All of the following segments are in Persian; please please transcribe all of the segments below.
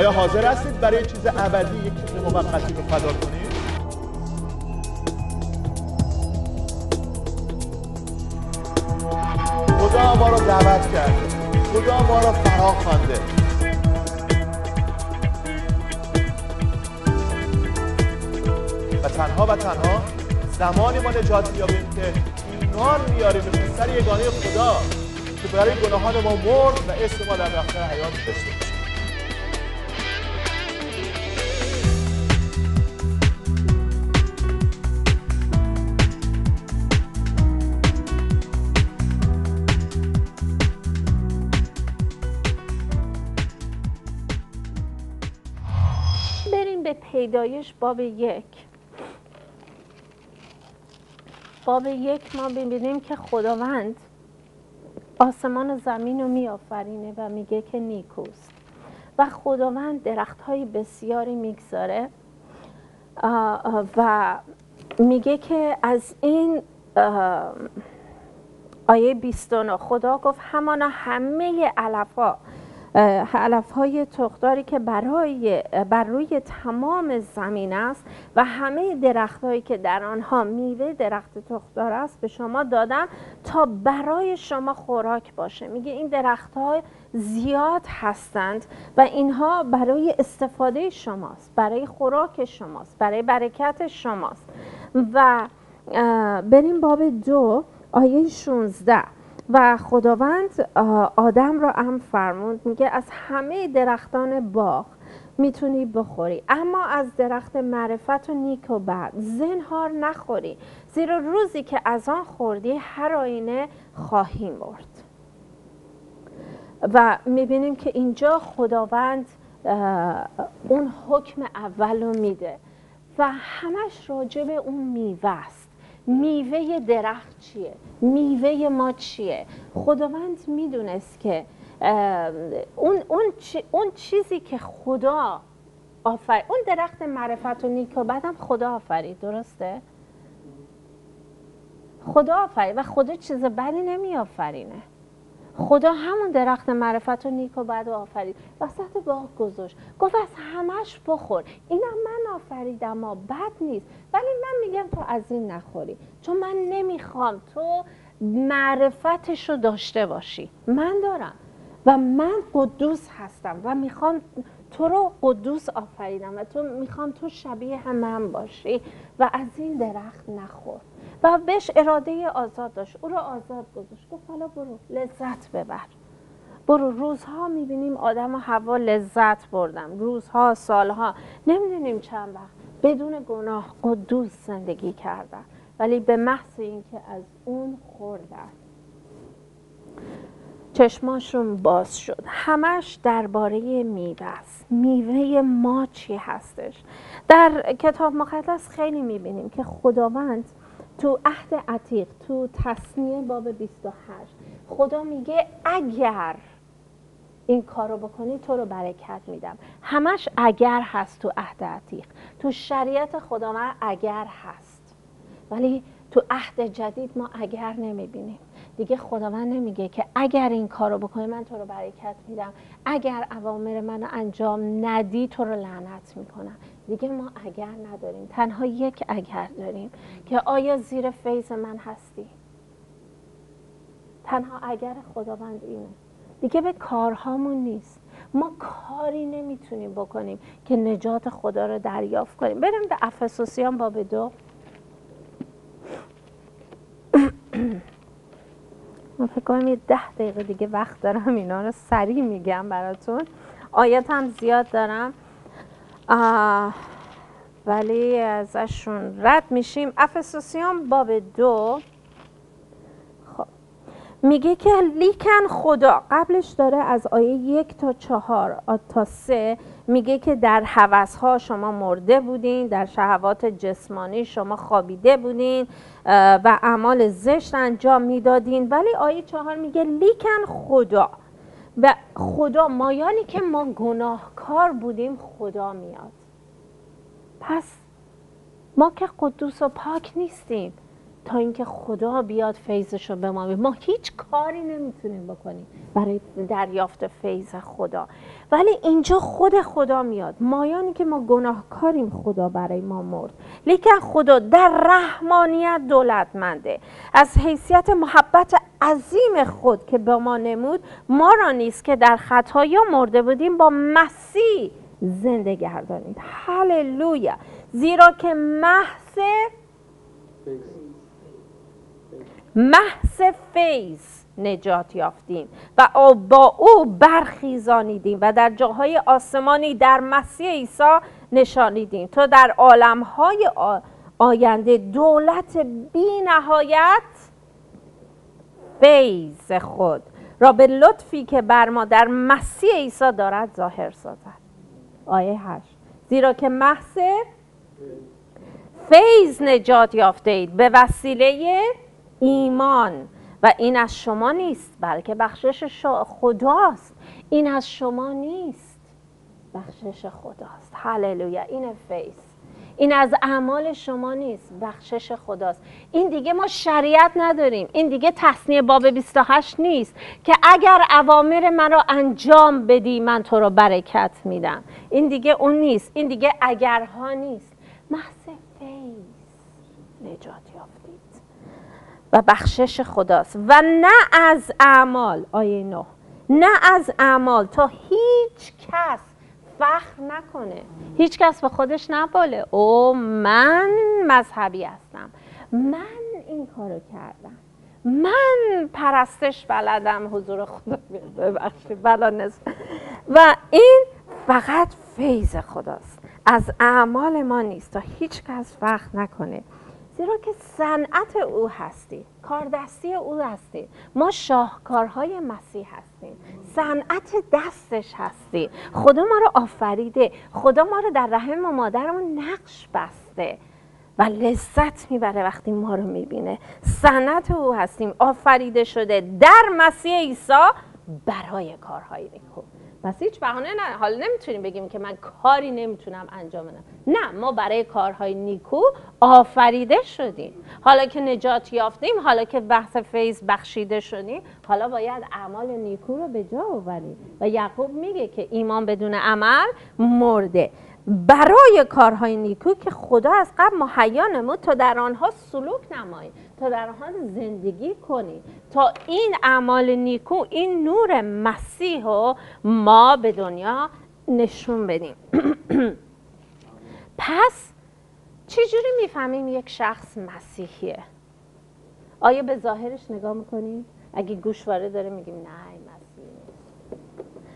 آیا حاضر هستید برای چیز ابدی یک چیز موقتی رو فدا کنید؟ خدا ما رو دعوت کرده خدا ما رو فرا خوانده. و تنها و تنها زمانی ما نجات بیابیم که ایمان بیاریم به پسر یگانه خدا که برای گناهان ما مرد و اسم ما در دفتر حیات داشته پیدایش باب یک. باب یک ما ببینیم که خداوند آسمان و زمین رو میآفرینه و میگه که نیکوست. و خداوند درخت های بسیاری می‌گذاره و میگه که از این آیه 29 خدا گفت همانا همه علف ها علف های تخداری که برای بر روی تمام زمین است و همه درخت هایی که در آنها میوه درخت تخدار است به شما دادم تا برای شما خوراک باشه. میگه این درخت ها زیاد هستند و اینها برای استفاده شماست برای خوراک شماست برای برکت شماست. و بریم باب دو آیه 16 و خداوند آدم را هم فرمود میگه از همه درختان باغ می‌تونی بخوری اما از درخت معرفت و نیک و بد زنهار نخوری زیرا روزی که از آن خوردی هر آینه خواهی مرد. و می‌بینیم که اینجا خداوند اون حکم اول رو میده و همش راجع به اون میوه است. میوه درخت چیه؟ میوه ما چیه؟ خداوند می‌دونست که اون, اون, چی- اون چیزی که خدا آفر اون درخت معرفت و نیک و خدا آفرید درسته؟ خدا آفرید و خدا چیز بدی نمی آفرینه خدا همون درخت معرفت و نیک و بد و آفرید. وسط باغ گذاشت. گفت از همش بخور. اینم من آفریدم و بد نیست. ولی من میگم تو از این نخوری. چون من نمی‌خوام تو معرفتش رو داشته باشی. من دارم. و من قدوس هستم و می‌خوام تو رو قدوس آفریدم و تو می‌خوام تو شبیه من باشی و از این درخت نخور. و بهش اراده آزاد داشت. او رو آزاد گذاشت. گفت حالا برو لذت ببر. برو روزها می‌بینیم آدم و هوا لذت بردن. روزها سالها نمی‌دونیم چند وقت. بدون گناه قدوس زندگی کردن. ولی به محض اینکه از اون خوردن. چشماشون باز شد. همش درباره میوه است. میوه ما چی هستش؟ در کتاب مقدس خیلی می‌بینیم که خداوند تو عهد عتیق تو تصنیه باب 28 خدا میگه اگر این کارو بکنی تو رو برکت میدم. همش اگر هست تو عهد عتیق. تو شریعت خدا من اگر هست. ولی تو عهد جدید ما اگر نمی‌بینیم. دیگه خداوند نمیگه که اگر این کارو بکنی من تو رو برکت میدم. اگر اوامر منو انجام ندی تو رو لعنت می‌کنم. دیگه ما اگر نداریم تنها یک اگر داریم که آیا زیر فیض من هستی؟ تنها اگر خداوند اینه. دیگه به کارهامون نیست. ما کاری نمی‌تونیم بکنیم که نجات خدا رو دریافت کنیم. بریم به افسوسیان باب دو. فکر کنم یه ده دقیقه دیگه وقت دارم اینا رو سریع میگم براتون. آیات هم زیاد دارم. ولی ازشون رد میشیم. افسوسیان باب دو. خب. میگه که لیکن خدا قبلش داره از آیه یک تا چهار تا سه میگه که در ها شما مرده بودین در شهوات جسمانی شما خوابیده بودین. و اعمال زشت انجام می‌دادین. ولی آیه چهار میگه لیکن خدا. و خدا مایانی که ما گناهکار بودیم خدا میاد. پس ما که قدوس و پاک نیستیم. تا اینکه خدا بیاد فیضش رو به ما ما هیچ کاری نمی‌تونیم بکنیم برای دریافت فیض خدا. ولی اینجا خود خدا میاد. مایانی که ما گناهکاریم خدا برای ما مرد. لیکن خدا در رحمانیت دولتمنده. از حیثیت محبت عظیم خود که به ما نمود ما را نیست که در خطایا مرده بودیم با مسیح زنده گردانید. هللویا. زیرا که محض محض فیض نجات یافتیم و با او برخیزانیدیم و در جاهای آسمانی در مسیح عیسی نشانیدیم. تو در عالمهای آینده دولت بی نهایت فیض خود را به لطفی که بر ما در مسیح عیسی دارد ظاهر سازد. آیه هشت. زیرا که محض فیض نجات یافته اید. به وسیله ایمان و این از شما نیست بلکه بخشش خداست. این از شما نیست. بخشش خداست. هللویا. این فیض. این از اعمال شما نیست. بخشش خداست. این دیگه ما شریعت نداریم. این دیگه تصنیه باب 28 نیست که اگر اوامر من را انجام بدی من تو را برکت میدم. این دیگه اون نیست. این دیگه اگرها نیست. محض فیض نجات یافتید و بخشش خداست. و نه از اعمال آیه نه. نه از اعمال تا هیچ کس فخر نکنه. هیچ کس به خودش نباله. او من مذهبی هستم. من این کارو کردم. من پرستش بلدم. حضور خدا ببخشید. بلا و این فقط فیض خداست. از اعمال ما نیست. تا هیچ کس فخر نکنه. زیرا که صنعت او هستی کاردستی او هستی. ما شاهکارهای مسیح هستیم. صنعت دستش هستی. خدا ما رو آفریده. خدا ما رو در رحم و مادرمون نقش بسته. و لذت می‌بره وقتی ما رو می‌بینه. صنعت او هستیم. آفریده شده. در مسیح عیسی برای کارهای نیکو. پس هیچ بهانه نه. حالا نمی‌تونیم بگیم که من کاری نمی‌تونم انجام بدم. نه ما برای کارهای نیکو آفریده شدیم. حالا که نجات یافتیم حالا که بحث فیض بخشیده شدیم حالا باید اعمال نیکو رو به جا آوریم و یعقوب میگه که ایمان بدون عمل مرده. برای کارهای نیکو که خدا از قبل مهیا نمود تا در آنها سلوک نمایید تا در آنها زندگی کنید تا این اعمال نیکو این نور مسیح رو ما به دنیا نشون بدیم. پس چجوری می‌فهمیم یک شخص مسیحیه؟ آیا به ظاهرش نگاه می‌کنیم؟ اگه گوشواره داره میگیم نه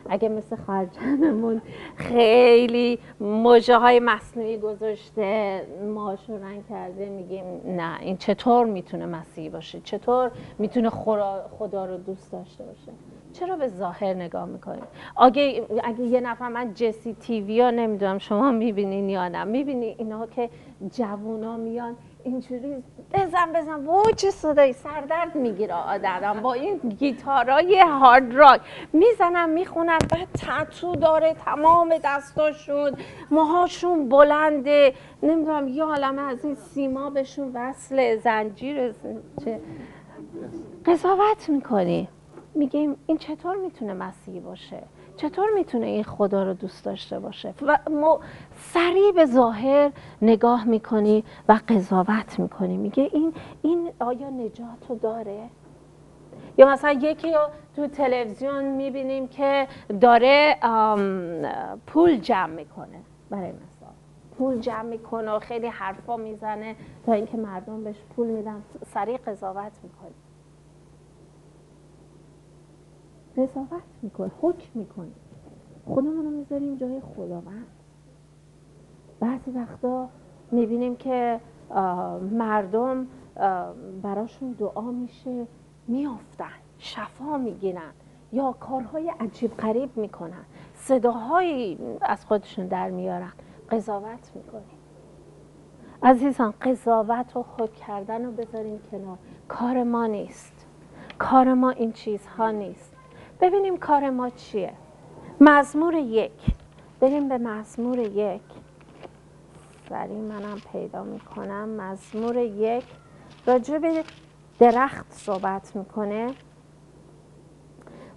اگه مثل خرجنمون خیلی موجه های مصنوعی گذاشته ماهاشو رنگ کرده میگیم نه این چطور می‌تونه مسیحی باشه؟ چطور می‌تونه خدا رو دوست داشته باشه؟ چرا به ظاهر نگاه می‌کنیم؟ اگه, اگه یه نفر من جسی تیوی ها نمی‌دونم شما می‌بینین یا نه می‌بینی اینا که جوونا میان اینجوری بزن بزن. وای چه صدایی. سردرد می‌گیره آدم با این گیتارای هارد راک می‌زنن می‌خونن بعد تتو داره تمام دستاشون. موهاشون بلنده. نمی‌دونم یه عالمه از این سیما بهشون وصل زنجیر چه قضاوت می‌کنی. میگیم این چطور می‌تونه مسیحی باشه؟ چطور می‌تونه این خدا رو دوست داشته باشه؟ و ما سریع به ظاهر نگاه می‌کنی و قضاوت می‌کنی. میگه این این آیا نجات رو داره؟ یا مثلا یکی تو تلویزیون می‌بینیم که داره پول جمع می‌کنه. برای مثال. پول جمع می‌کنه و خیلی حرفا می‌زنه تا اینکه مردم بهش پول میدن. سریع قضاوت می‌کنه قضاوت می‌کنه حکم می‌کنه خودمون رو می‌ذاریم جای خداوند. بعضی وقتا می‌بینیم که مردم براشون دعا میشه میافتن شفا می‌گیرن یا کارهای عجیب قریب می‌کنن صداهایی از خودشون در میارن. قضاوت می‌کنیم. عزیزان قضاوت و خود کردن رو بذاریم کنار. کار ما نیست. کار ما این چیزها نیست. ببینیم کار ما چیه. مزمور یک. بریم به مزمور یک. سریع منم پیدا می‌کنم. مزمور یک. راجع به درخت صحبت می‌کنه.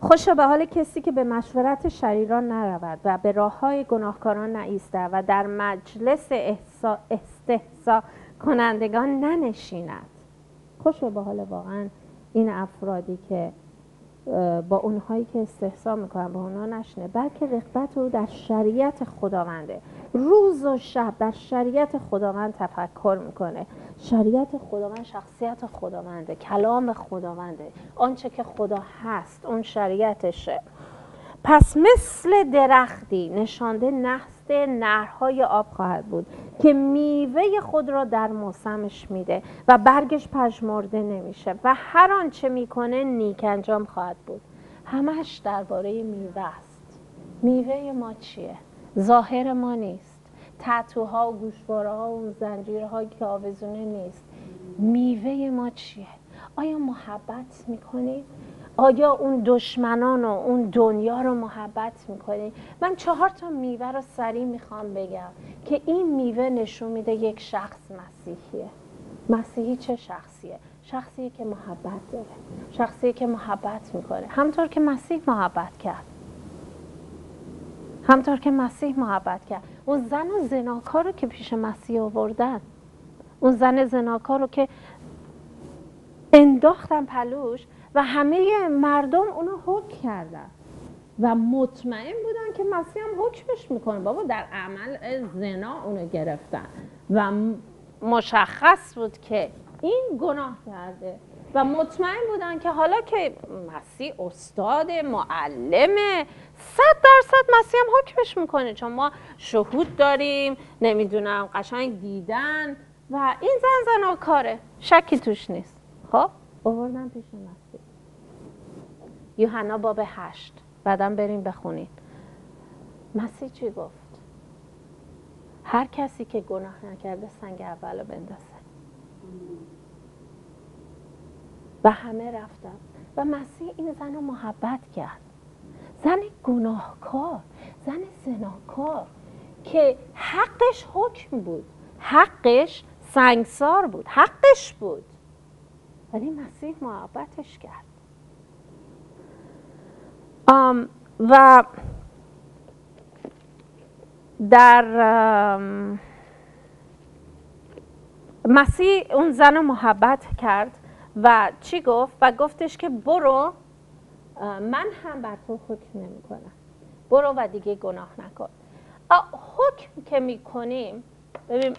خوشا به حال کسی که به مشورت شریران نرود و به راه های گناهکاران نایسته و در مجلس استحسا کنندگان ننشیند. خوشا به حال واقعا این افرادی که با اونهایی که استحسا می‌کنن با اونها نشنه بلکه رغبت او در شریعت خداونده. روز و شب در شریعت خداوند تفکر می‌کنه. شریعت خداوند شخصیت خداونده کلام خداونده. آنچه که خدا هست اون شریعتشه. پس مثل درختی نشانده نست نرهای آب خواهد بود که میوه خود را در موسمش میده و برگش پژمرده نمیشه و هر آنچه می‌کنه نیک انجام خواهد بود. همش درباره میوه است. میوه ما چیه؟ ظاهر ما نیست. تتوها و گوشواره ها و زنجیرهایی که آویزونه نیست. میوه ما چیه؟ آیا محبت می‌کنید؟ آیا اون دشمنان و اون دنیا رو محبت می‌کنی؟ من چهار تا میوه رو سریع می‌خوام بگم که این میوه نشون میده یک شخص مسیحیه. مسیحی چه شخصیه؟ شخصی که محبت داره. شخصی که محبت می‌کنه. همطور که مسیح محبت کرد. همطور که مسیح محبت کرد. اون زن و زناکار رو که پیش مسیح آوردن. اون زن زناکار رو که انداختن پلوش و همه مردم اونو حک کردن. و مطمئن بودن که مسیح هم حکمش می‌کنه. بابا در عمل زنا اونو گرفتن. و مشخص بود که این گناه کرده. و مطمئن بودن که حالا که مسیح استاد معلمه صد درصد مسیح هم حکمش می‌کنه. چون ما شهود داریم نمی‌دونم قشنگ دیدن. و این زن زنا کاره شکی توش نیست. خب؟ آوردن پیش مسیح یوحنا باب هشت. بعدم بریم بخونین مسیح چی گفت؟ هر کسی که گناه نکرده سنگ اولو بندازه. و همه رفتن. و مسیح این زن رو محبت کرد. زن گناهکار زن زناکار که حقش حکم بود. حقش سنگسار بود. حقش بود. ولی مسیح محبتش کرد. و در مسیح اون زن رو محبت کرد و چی گفت؟ و گفتش که برو من هم بر تو حکم نمی کنم برو و دیگه گناه نکن حکم که می‌کنیم ببین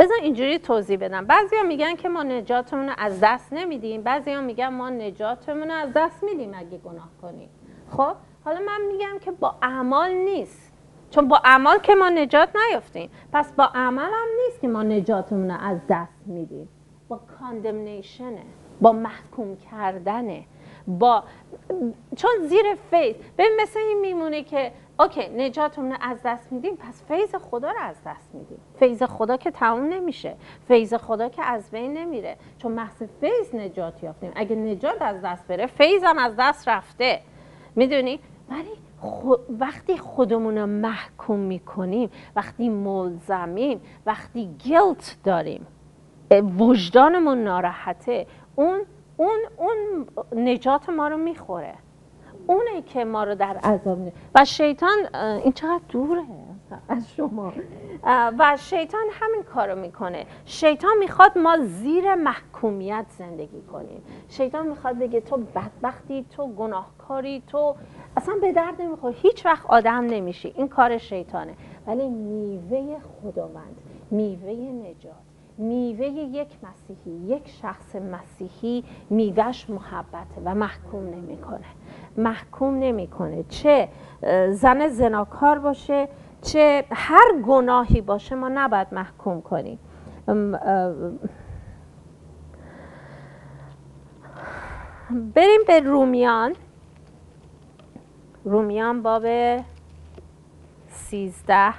بذار اینجوری توضیح بدم. بعضی ها میگن که ما نجاتمون رو از دست نمیدیم. بعضی ها میگن ما نجاتمون رو از دست میدیم اگه گناه کنیم. خب حالا من میگم که با اعمال نیست. چون با اعمال که ما نجات نیافتیم. پس با عمل هم نیست که ما نجاتمون رو از دست میدیم. با condemnation ه با محکوم کردنه با چون زیر فیض ببین مثل این میمونه که okay نجاتمون از دست میدیم پس فیض خدا رو از دست میدیم. فیض خدا که تموم نمیشه. فیض خدا که از بین نمیره. چون محض فیض نجات یافتیم. اگه نجات از دست بره فیض هم از دست رفته. می‌دونی؟ ولی وقتی خودمون رو محکوم می‌کنیم وقتی ملزمیم وقتی گلت داریم وجدانمون ناراحته اون اون اون نجات ما رو می‌خوره. اونه که ما رو در عذاب و شیطان این چقدر دوره از شما. و شیطان همین کارو می‌کنه. شیطان می‌خواد ما زیر محکومیت زندگی کنیم. شیطان می‌خواد بگه تو بدبختی تو گناهکاری تو اصلا به درد نمی‌خوری هیچ وقت آدم نمیشی. این کار شیطانه. ولی میوه خداوند میوه نجات میوه یک مسیحی یک شخص مسیحی میوهش محبته و محکوم نمی‌کنه. محکوم نمی‌کنه. چه زن زناکار باشه چه هر گناهی باشه ما نباید محکوم کنیم. بریم به رومیان. رومیان باب سیزده.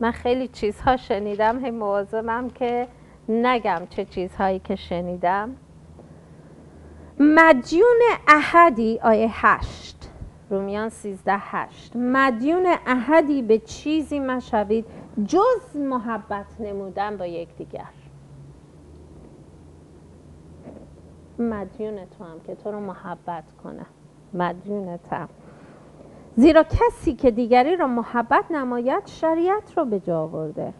من خیلی چیزها شنیدم هی مواظبم که نگم چه چیزهایی که شنیدم. مدیون احدی آیه هشت رومیان سیزده هشت. مدیون احدی به چیزی مشوید جز محبت نمودن با یکدیگر. مدیون تو هم که تو رو محبت کنه. مدیونتم زیرا کسی که دیگری را محبت نماید شریعت رو به جا آورده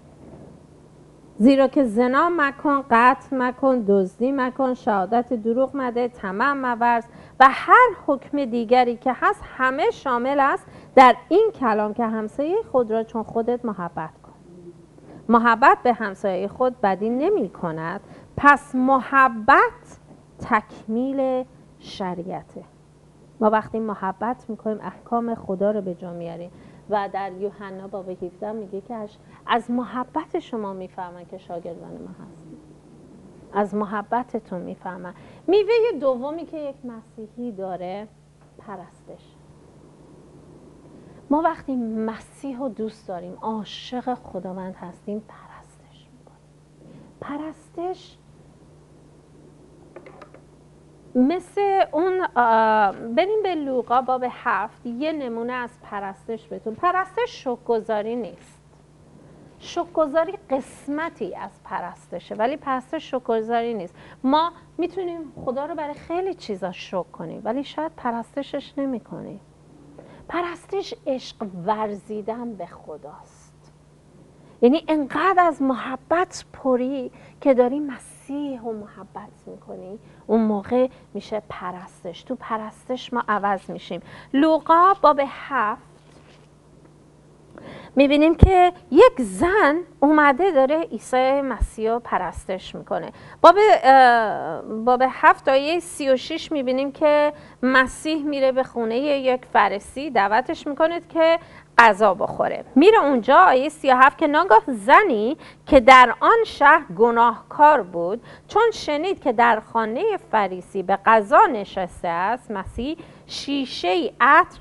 زیرا که زنا مکن قتل مکن دزدی مکن شهادت دروغ مده طمع مورز و هر حکم دیگری که هست همه شامل است در این کلام که همسایه خود را چون خودت محبت کن. محبت به همسایه خود بدی نمی کند پس محبت تکمیل شریعته. ما وقتی محبت می‌کنیم احکام خدا رو به جا میاریم و در یوحنا باب 17 میگه که از محبت شما می‌فهمن که شاگردان ما هستید از محبتتون می‌فهمن. میوه دومی که یک مسیحی داره پرستش. ما وقتی مسیح رو دوست داریم عاشق خداوند هستیم پرستش می‌کنیم. پرستش مثل اون بریم به لوقا باب هفت. یه نمونه از پرستش بهتون. پرستش شکگذاری نیست. شکگذاری قسمتی از پرستشه ولی پرستش شکگذاری نیست. ما می‌تونیم خدا رو برای خیلی چیزا شک کنیم ولی شاید پرستشش نمی کنیم پرستش عشق ورزیدن به خداست. یعنی انقدر از محبت پری که داری مسیح و محبت می‌کنی اون موقع میشه پرستش. تو پرستش ما عوض میشیم. لوقا باب هفت می‌بینیم که یک زن اومده داره عیسی مسیح رو پرستش می‌کنه. باب, باب هفت آیه سی و شیش می‌بینیم که مسیح میره به خونه یک فرسی دعوتش می‌کنه که غذا بخوره. میره اونجا آیه 37 که ناگاه زنی که در آن شهر گناهکار بود چون شنید که در خانه فریسی به غذا نشسته است مسیح شیشه عطر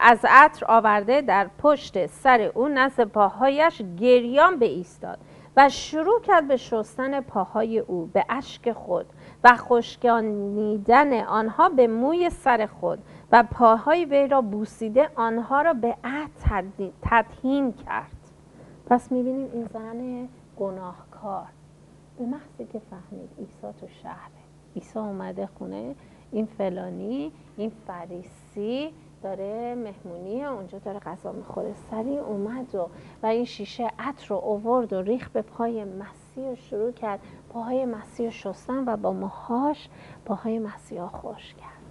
از عطر آورده در پشت سر او نزد پاهایش گریان به ایستاد و شروع کرد به شستن پاهای او به اشک خود و خشکانیدن آنها به موی سر خود و پاهای وی را بوسیده آنها را به عطر تدهین کرد. پس می‌بینیم این زن گناهکار. به محضی که فهمید عیسی تو شهره. عیسی اومده خونه این فلانی این فریسی داره مهمونی اونجا داره غذا می‌خوره. سریع اومد و و این شیشه عطر رو اوورد و ریخ به پای مسیح و شروع کرد. پاهای مسیح شستن و با موهاش پاهای مسیح خوش کرد.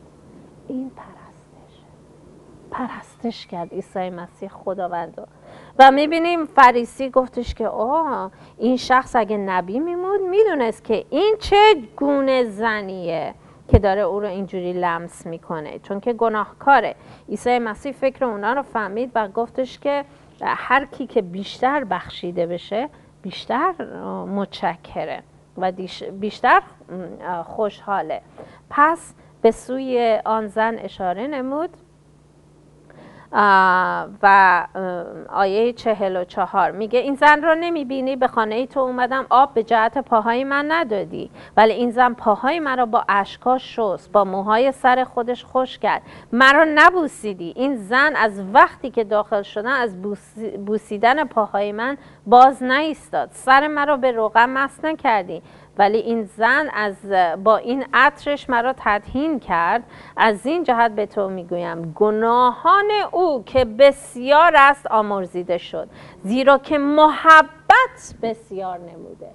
این پرستش پرستش کرد عیسی مسیح خداوند و می‌بینیم فریسی گفتش که آه این شخص اگه نبی میمود می‌دونست که این چه گونه زنیه که داره او رو اینجوری لمس می‌کنه. چون که گناهکاره. عیسی مسیح فکر اونا رو فهمید و گفتش که هر کی که بیشتر بخشیده بشه بیشتر متشکره و بیشتر خوشحاله. پس به سوی آن زن اشاره نمود و آیه چهل و چهار میگه این زن را نمی‌بینی؟ به خانه تو اومدم آب به جهت پاهای من ندادی. ولی این زن پاهای مرا با اشکا شست با موهای سر خودش خوش کرد. مرا نبوسیدی. این زن از وقتی که داخل شدن از بوسیدن پاهای من باز نیستاد. سر مرا به روغم مس نکردی. ولی این زن از با این عطرش مرا تدهین کرد. از این جهت به تو می‌گویم گناهان او که بسیار است آمرزیده شد زیرا که محبت بسیار نموده.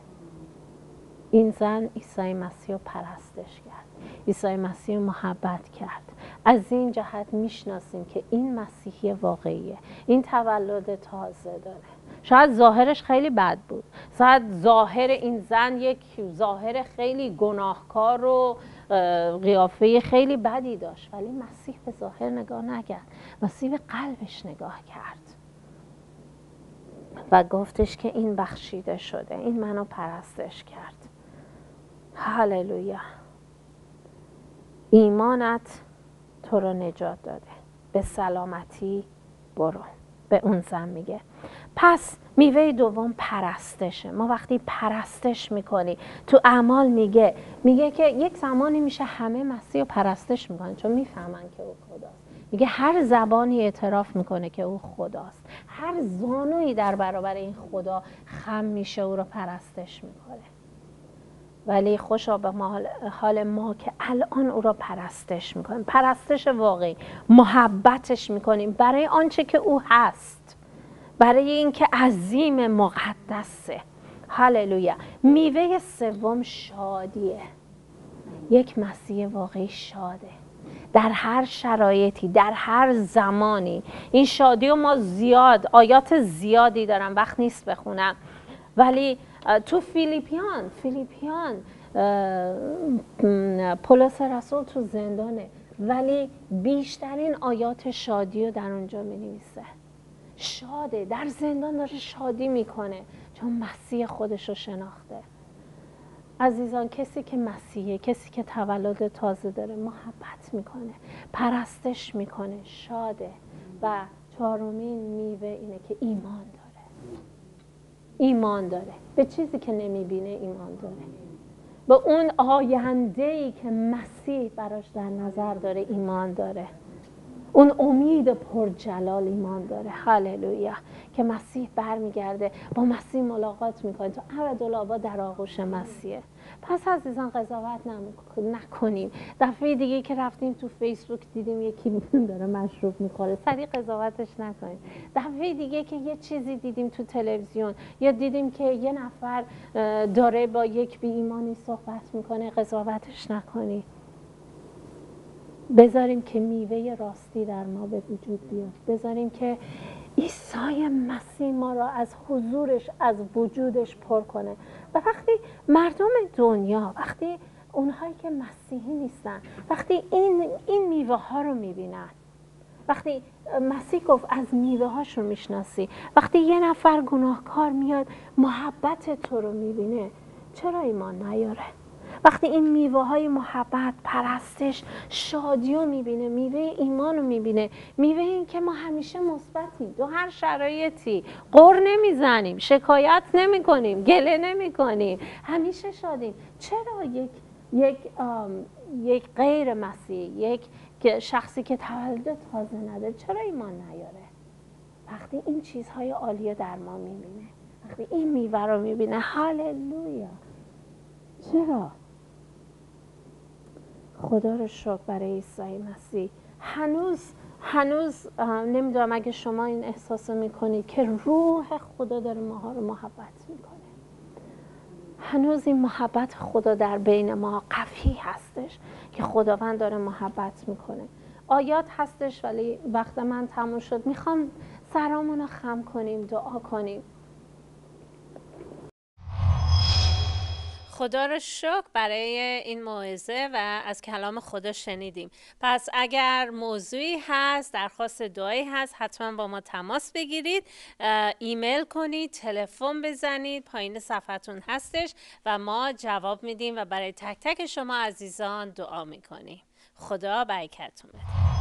این زن عیسی مسیح رو پرستش کرد عیسی مسیح محبت کرد. از این جهت می‌شناسیم که این مسیحی واقعیه این تولد تازه داره. شاید ظاهرش خیلی بد بود. شاید ظاهر این زن یک ظاهر خیلی گناهکار و قیافه خیلی بدی داشت. ولی مسیح به ظاهر نگاه نکرد. مسیح به قلبش نگاه کرد. و گفتش که این بخشیده شده. این منو پرستش کرد. هللویا. ایمانت تو رو نجات داده. به سلامتی برو. به اون زن میگه. پس میوه دوم پرستشه. ما وقتی پرستش می‌کنی تو اعمال میگه میگه که یک زمانی میشه همه مسیح رو پرستش می‌کنن چون می‌فهمن که او خداست. میگه هر زبانی اعتراف می‌کنه که او خداست. هر زانویی در برابر این خدا خم میشه او رو پرستش می‌کنه. ولی خوشا به حال ما که الان او را پرستش می‌کنیم. پرستش واقعی. محبتش می‌کنیم. برای آنچه که او هست. برای اینکه عظیم مقدسه. هللویا. میوه سوم شادیه. یک مسیح واقعی شاده. در هر شرایطی در هر زمانی. این شادی و ما زیاد آیات زیادی دارم. وقت نیست بخونم. ولی تو فیلیپیان فیلیپیان پولس رسول تو زندانه. ولی بیشترین آیات شادی رو در اونجا می نویسه شاده در زندان داره شادی می‌کنه. چون مسیح خودش رو شناخته. عزیزان کسی که مسیحه کسی که تولد تازه داره محبت می‌کنه پرستش می‌کنه شاده. و چهارمین میوه اینه که ایمان داره. ایمان داره. به چیزی که نمی‌بینه ایمان داره. به اون آینده ای که مسیح براش در نظر داره ایمان داره. اون امید پرجلال ایمان داره. هللویا. که مسیح برمیگرده. با مسیح ملاقات می‌کنه. تو ابدالآباد در آغوش مسیحه پس عزیزان قضاوت نکنیم. دفعه دیگه که رفتیم تو فیسبوک دیدیم یکی داره مشروب می‌خوره. سریع قضاوتش نکنیم. دفعه دیگه که یه چیزی دیدیم تو تلویزیون یا دیدیم که یه نفر داره با یک بی ایمانی صحبت می‌کنه قضاوتش نکنیم. بذاریم که میوه راستی در ما به وجود بیاد. بذاریم که عیسی مسیح ما را از حضورش از وجودش پر کنه. و وقتی مردم دنیا وقتی اونهایی که مسیحی نیستن وقتی این, این میوه ها رو می‌بینن وقتی مسیح گفت از میوه هاش رو می‌شناسی وقتی یه نفر گناهکار میاد محبت تو رو می‌بینه چرا ایمان نیاره؟ وقتی این میوه های محبت پرستش شادی رو می‌بینه میوه ایمان رو می‌بینه میوه این که ما همیشه مثبتیم دو هر شرایطی قر نمی‌زنیم شکایت نمی کنیم گله نمی کنیم همیشه شادیم. چرا یک یک یک غیر مسیح یک شخصی که تولد تازه نده چرا ایمان نیاره؟ وقتی این چیزهای عالیه در ما می‌بینه وقتی این میوه رو می‌بینه هاللویا. چرا؟ خدا رو شکر برای عیسی مسیح. هنوز هنوز نمی‌دونم اگه شما این احساس می‌کنید که روح خدا داره ماها رو محبت می‌کنه. هنوز این محبت خدا در بین ما قفی هستش که خداوند داره محبت می‌کنه. آیات هستش ولی وقت من تموم شد. می‌خوام سرامون رو خم کنیم دعا کنیم. خدا رو شکر برای این موعظه و از کلام خدا شنیدیم. پس اگر موضوعی هست درخواست دعایی هست حتما با ما تماس بگیرید. ایمیل کنید تلفن بزنید. پایین صفحتون هستش و ما جواب میدیم و برای تک تک شما عزیزان دعا می‌کنیم. خدا برکتتون بده.